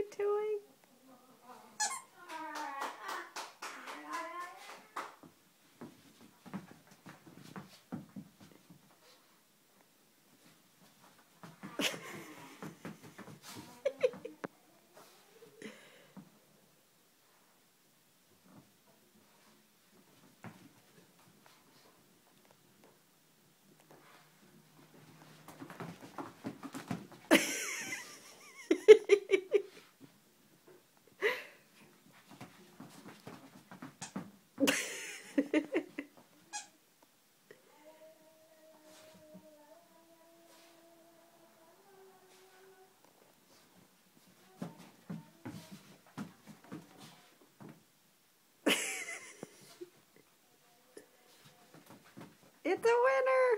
you doing? it's a winner!